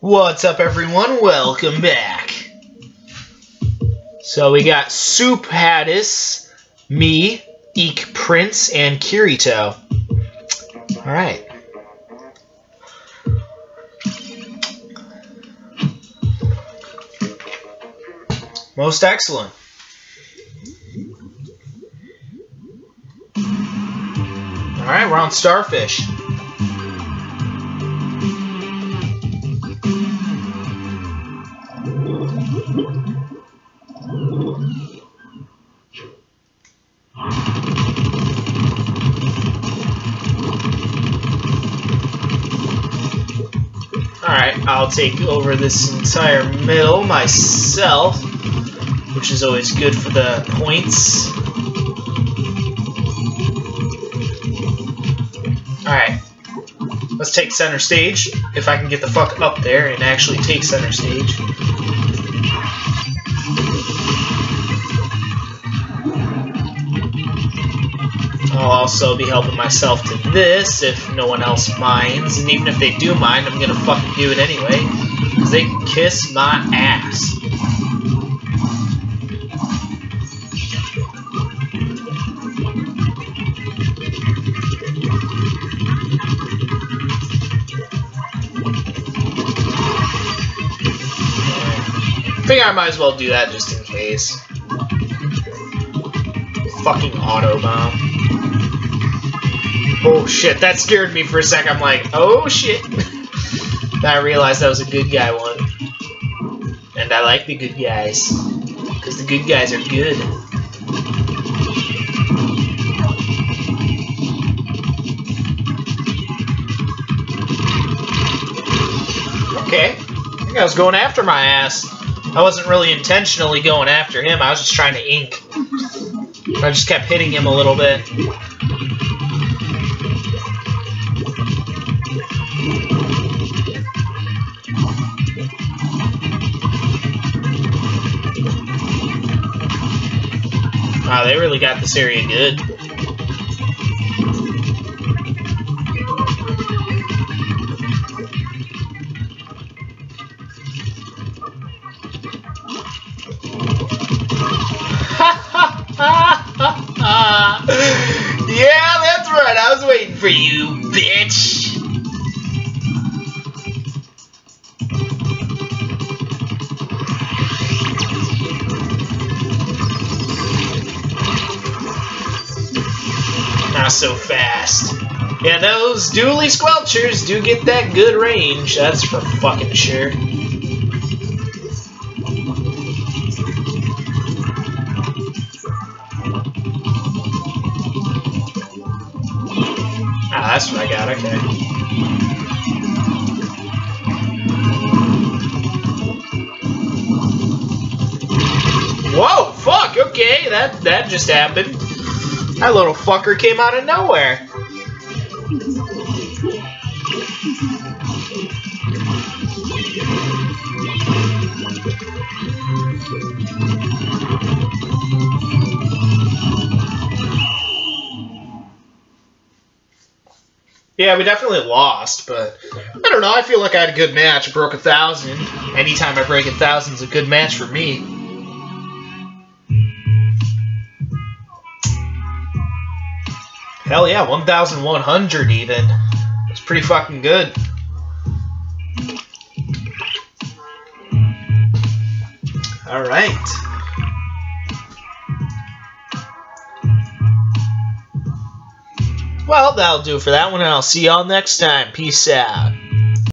What's up, everyone? Welcome back. So we got Soup Haddis, me, Eek Prince, and Kirito. Alright. Most excellent. Alright, we're on Starfish. Alright, I'll take over this entire middle myself, which is always good for the points. Alright, let's take center stage, if I can get the fuck up there and actually take center stage. Also be helping myself to this if no one else minds, and even if they do mind, I'm gonna fucking do it anyway, because they can kiss my ass. Think I might as well do that just in case. Fucking auto bomb. Oh shit, that scared me for a sec. I'm like, oh shit. then I realized that was a good guy one. And I like the good guys. Because the good guys are good. Okay. I think I was going after my ass. I wasn't really intentionally going after him. I was just trying to ink. I just kept hitting him a little bit. Wow, they really got this area good. yeah, that's right. I was waiting for you, bitch. Not so fast. Yeah, those Dualie Squelchers do get that good range. That's for fucking sure. Ah, that's what I got, okay. Whoa, fuck, okay, that, that just happened. That little fucker came out of nowhere. Yeah, we definitely lost, but I don't know. I feel like I had a good match. Broke a thousand. Anytime I break a thousand is a good match for me. Hell yeah, 1,100 even. It's pretty fucking good. Alright. Well, that'll do for that one, and I'll see y'all next time. Peace out.